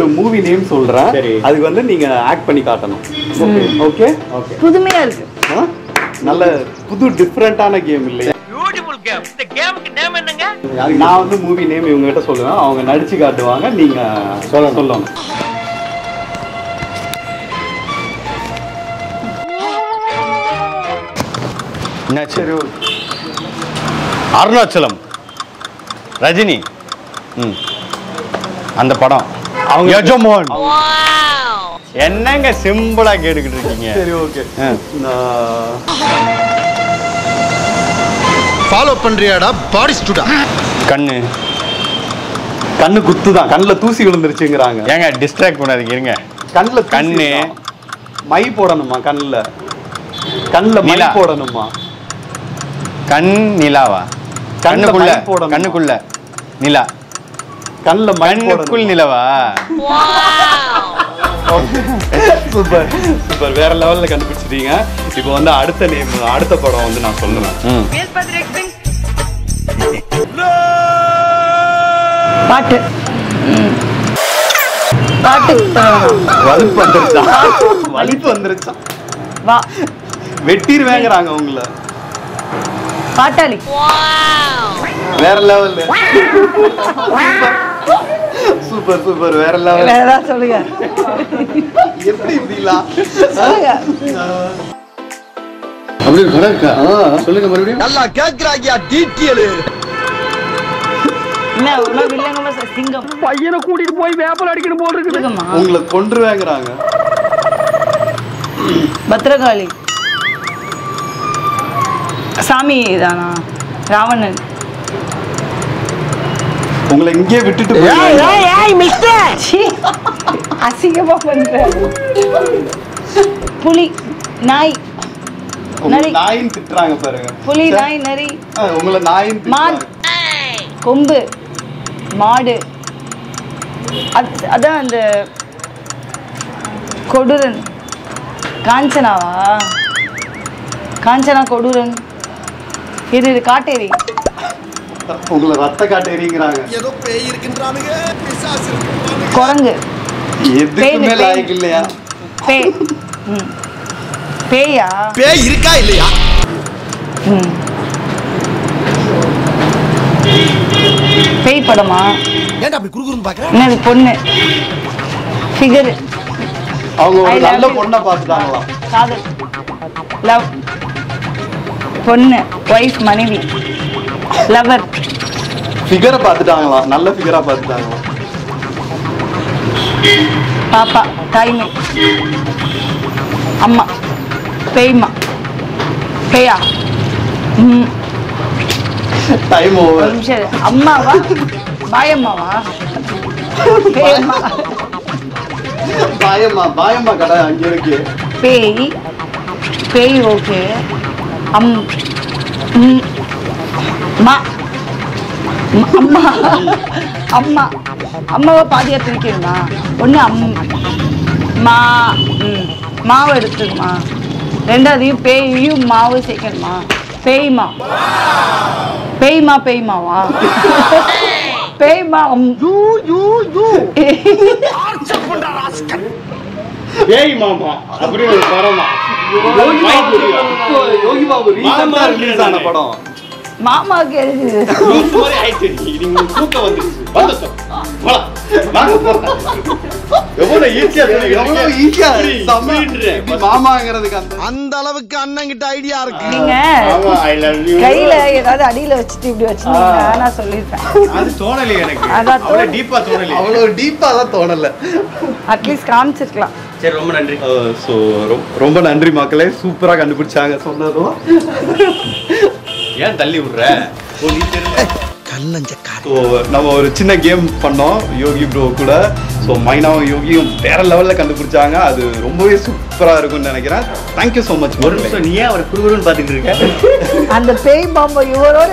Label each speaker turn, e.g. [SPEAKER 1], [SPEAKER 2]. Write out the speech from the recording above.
[SPEAKER 1] ஒரு movie name சொல்றேன். அதுக்கு வந்து நீங்க ஆக்ட் பண்ணி காட்டணும். ஓகே ஓகே
[SPEAKER 2] ஓகே
[SPEAKER 3] புதுமையா இருக்கு?
[SPEAKER 1] நல்ல புது டிஃப்ரெண்டான கேம் இல்லையா.
[SPEAKER 4] பியூட்டிஃபுல் கேம் இந்த கேமுக்கு நேம் என்னங்க?
[SPEAKER 1] நான் வந்து மூவி நேம் இவங்க கிட்ட சொல்லுவேன். அவங்க நடிச்சு காட்டுவாங்க. நீங்க
[SPEAKER 2] சொல்லணும்.
[SPEAKER 1] சொல்லணும்.
[SPEAKER 2] அருணாச்சலம். ரஜினி. ம். அந்த படம். அவங்க யஜமான். என்னங்க சிம்பிளா கேட்டுக்கிட்டு இருக்கீங்க?
[SPEAKER 1] சரி ஓகே.
[SPEAKER 5] ஃபாலோ பண்றியாடா பாடி ஸ்டூடா
[SPEAKER 2] கண்ணு.
[SPEAKER 1] கண்ணு குத்து தான் கண்ணுல தூசி விழுந்துருச்சுங்கிறாங்க.
[SPEAKER 2] ஏங்க டிஸ்ட்ராக்ட் பண்ணாதீங்க இருங்க.
[SPEAKER 1] கண்ணுல
[SPEAKER 2] கண்ணு.
[SPEAKER 1] மை போடணுமா கண்ணுல? கண்ணுல மை. போடணுமா?
[SPEAKER 2] கண் நிலாவா?
[SPEAKER 1] கண்ணுல
[SPEAKER 2] கண்ணுக்குள்ள.
[SPEAKER 1] போடணுமா?
[SPEAKER 2] கண்ணுக்குள்ள. நிலா.
[SPEAKER 1] கண்ணுல மை
[SPEAKER 2] கண்ணுக்குள்
[SPEAKER 1] போடணும்?
[SPEAKER 2] நிலவா?
[SPEAKER 1] சூப்பர் சூப்பர் வேற லெவல்ல கண்டுபிடிச்சிட்டீங்க. இப்போ வந்து அடுத்த நேம் அடுத்த படம் வந்து நான் சொல்லுவேன்.
[SPEAKER 3] பாட்டு. சொல்லணும்.
[SPEAKER 1] வலிப்பு வந்துருச்சா? வலிப்பு வந்துருச்சா?
[SPEAKER 3] வா.
[SPEAKER 1] வெட்டிடுவேங்கிறாங்க உங்களை.
[SPEAKER 3] பாட்டாளி.
[SPEAKER 1] வேற லெவல்ல சூப்பர் சூப்பர் வேற லெவல்
[SPEAKER 3] வேற ஏதாவது சொல்லுங்க.
[SPEAKER 1] எப்படி இப்படிலாம்?
[SPEAKER 3] சொல்லுங்க.
[SPEAKER 2] அப்படி இருக்கா. சொல்லுங்க மறுபடியும்.
[SPEAKER 5] நல்லா கேக்குறாங்கயா
[SPEAKER 3] சிங்கம்.
[SPEAKER 4] பையனை கூட்டிட்டு போய் வேப்பல் அடிக்கணும் போல் இருக்குது.
[SPEAKER 1] உங்களை கொன்றுவேங்கிறாங்க.
[SPEAKER 3] பத்ரகாளி சாமி தானா? ராவணன்.
[SPEAKER 1] உங்களை இங்கேயே விட்டுட்டு
[SPEAKER 3] அசிங்கமா பண்ற. புலி நாய்.
[SPEAKER 1] திட்டுறாங்க பாருங்க.
[SPEAKER 3] புலி. நாய் நரி.
[SPEAKER 1] உங்களை
[SPEAKER 3] மான்
[SPEAKER 1] திட்டுறாங்க.
[SPEAKER 3] கொம்பு. மாடு. அது- அதான் அந்த கொடூரன். காஞ்சனாவா? காஞ்சனா கொடூரன். இது இது காட்டேரி.
[SPEAKER 1] உங்களை ரத்த காட்டேரிங்கிறாங்க
[SPEAKER 5] ஏதோ பேய் இருக்கின்றானுங்க. பிசாசு.
[SPEAKER 3] குரங்கு.
[SPEAKER 1] எதுக்குமே. லாய்க்கு இல்லையா?
[SPEAKER 3] பேய். பேயா?
[SPEAKER 5] பேய் இருக்கா இல்லையா.
[SPEAKER 3] பேய் படமா?
[SPEAKER 5] ஏன்டா அப்படி குறுகுறுன்னு பாக்குற?
[SPEAKER 3] என்னது பொண்ணு? ஃபிகர்
[SPEAKER 1] அவங்க ஒரு நல்ல. பொண்ணை பார்த்துட்டாங்களாம்
[SPEAKER 3] காதல். லவ் பொண்ணு. ஒய்ஃப் மனைவி. லவர்
[SPEAKER 1] ஃபிகரை பார்த்துட்டாங்களாம் நல்ல ஃபிகரா பார்த்துட்டாங்களாம்
[SPEAKER 3] பாப்பா தாய்மை. அம்மா பேய்மா. பேயா?
[SPEAKER 1] Time over.
[SPEAKER 3] அம்மாவா? பாயம்மாவா? பேயம்மா
[SPEAKER 1] பாயம்மா பாயம்மா கடை அங்க இருக்கு.
[SPEAKER 3] பேய். பேய் ஓகே. அம். ம், அம்மா அம்மா அம்மாவை பாதியா பிரிக்கணுமா? ஒன்று அம் மா ம் மாவு எடுத்துக்கணுமா? ரெண்டாவதையும் பேயையும் மாவு சேர்க்கணுமா? பேய்மா. பேய்மா பேய்மாவா? பேய்மா
[SPEAKER 2] ஏய் மாமா. அப்படி ஒரு படமா.
[SPEAKER 1] யோகி பாபு. ரிலீஸ் ஆன படம்.
[SPEAKER 3] மாமாவுக்கு எழுது
[SPEAKER 2] மாதிரி ஆயிடுச்சு நீ. நீங்க தூக்கம் வந்துருச்சு வந்து சார் போலாம் வாங்க போலாம் எவ்வளவு ஈஸியா
[SPEAKER 1] எவ்வளவு ஈஸியா
[SPEAKER 2] செம்மன்றேன்
[SPEAKER 1] இப்படி மாமாங்கிறதுக்கு அந்த
[SPEAKER 5] அளவுக்கு அண்ணன் கிட்ட ஐடியா இருக்கு
[SPEAKER 3] நீங்க
[SPEAKER 2] ஆமா ஐ லவ் யூ
[SPEAKER 3] கையில ஏதாவது அடியில வச்சுட்டு இப்படி வச்சிருந்தீங்கன்னா நான்
[SPEAKER 2] அது தோணலை எனக்கு.
[SPEAKER 3] அதான்
[SPEAKER 2] டீப்பா தோணலை
[SPEAKER 1] அவ்வளவு டீப்பா தான் தோணல.
[SPEAKER 3] அட்லீஸ்ட் காமிச்சிருக்கலாம்.
[SPEAKER 2] சரி ரொம்ப நன்றி.
[SPEAKER 1] ஸோ ரொம்ப நன்றி மக்களே. சூப்பரா கண்டுபிடிச்சாங்க சொன்னதும்.
[SPEAKER 2] ஏன் தள்ளி விடுற? ஓ, நீ தெரியல.
[SPEAKER 1] ஸோ நம்ம ஒரு சின்ன கேம் பண்ணோம் யோகி ப்ரோ கூட. ஸோ மைனாவும் யோகியும் வேற லெவலில் கண்டுபிடிச்சாங்க. அது ரொம்பவே சூப்பராக இருக்கும்னு நினைக்கிறேன். தேங்க்யூ ஸோ மச்
[SPEAKER 2] ஒரு நிமிஷம் நீ ஏன் அவர் குறுகுறுன்னு பாத்துக்கிட்டு இருக்க?
[SPEAKER 3] அந்த பேய் பாம்பை இவரோட